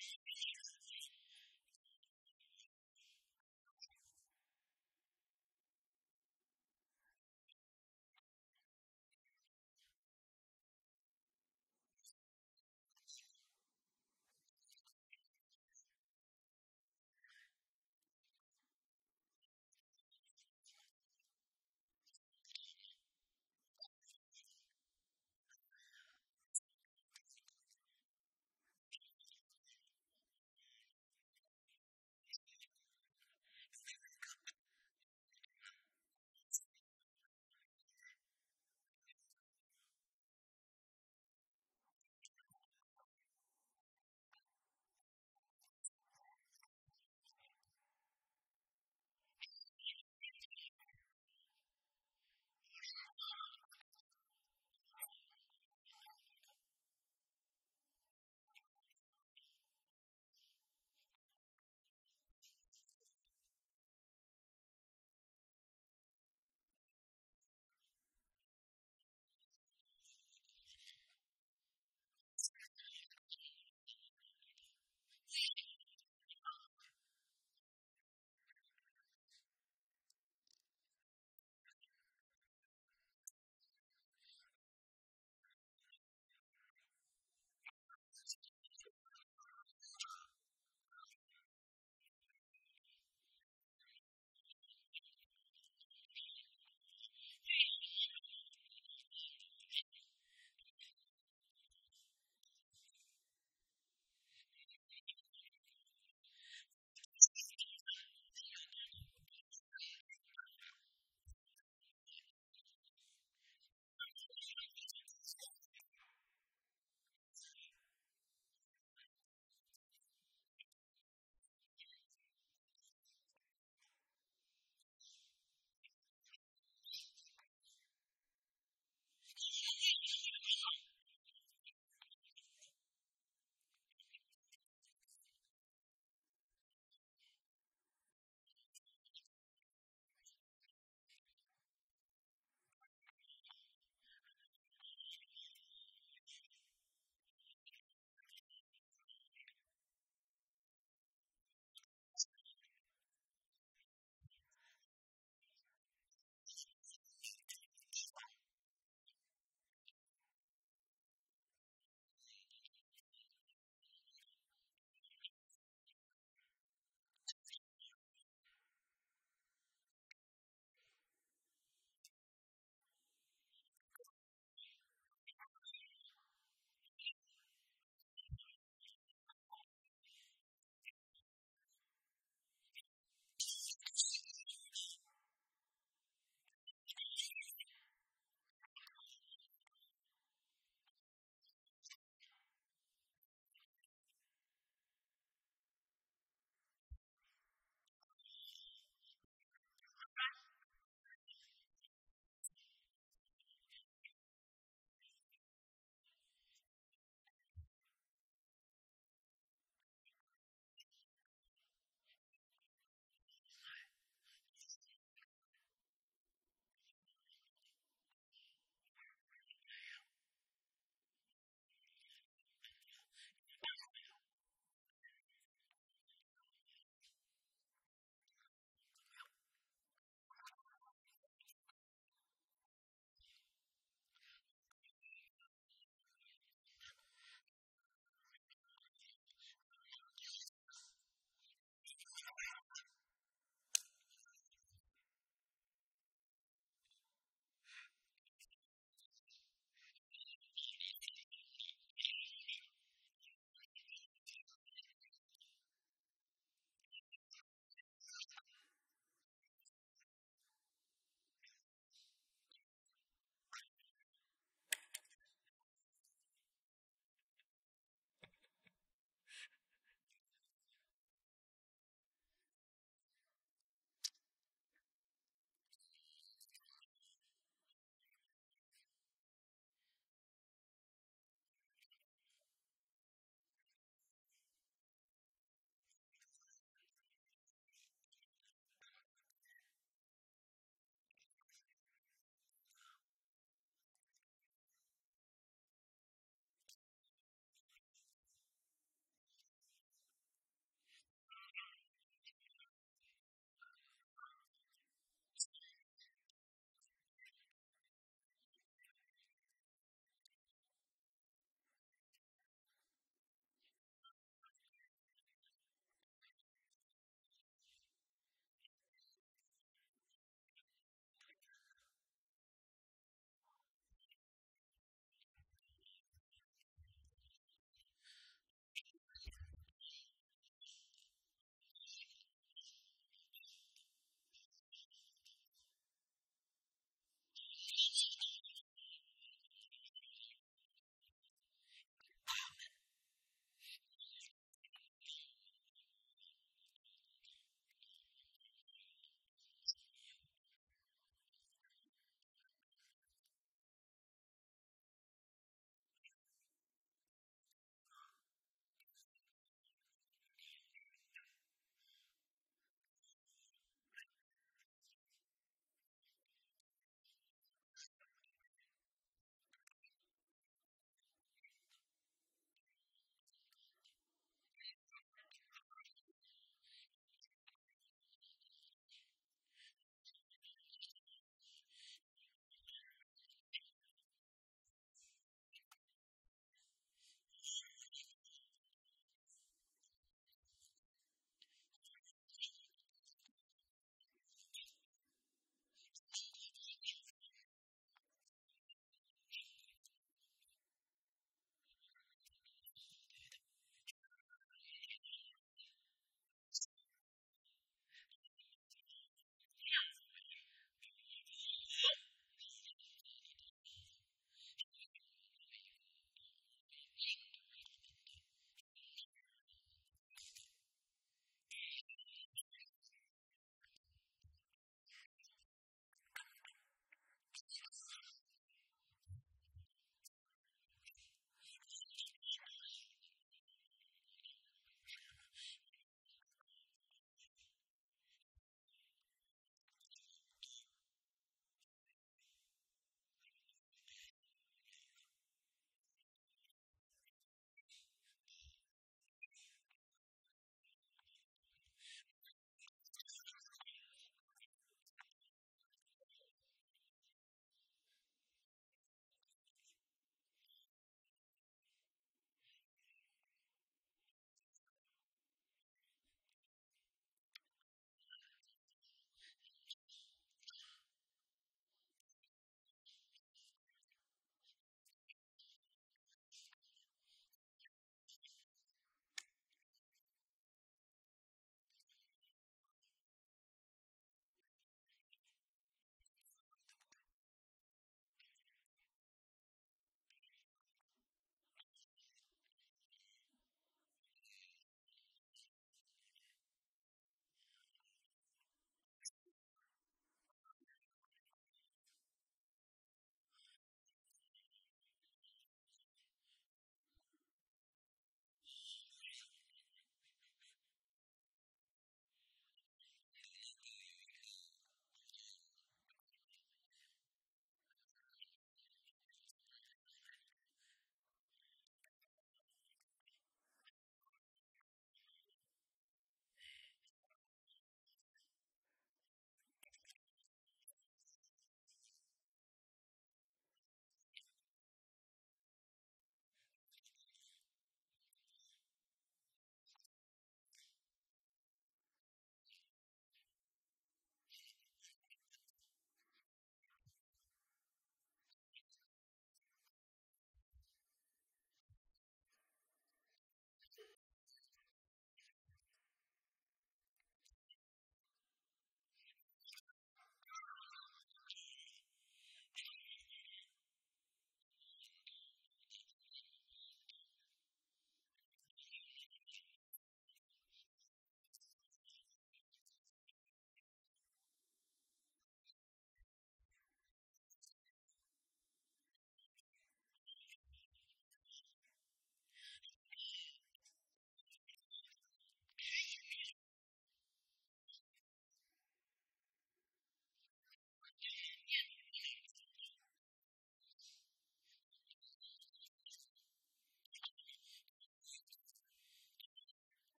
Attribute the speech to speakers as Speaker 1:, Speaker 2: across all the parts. Speaker 1: Thank you.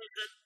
Speaker 1: people that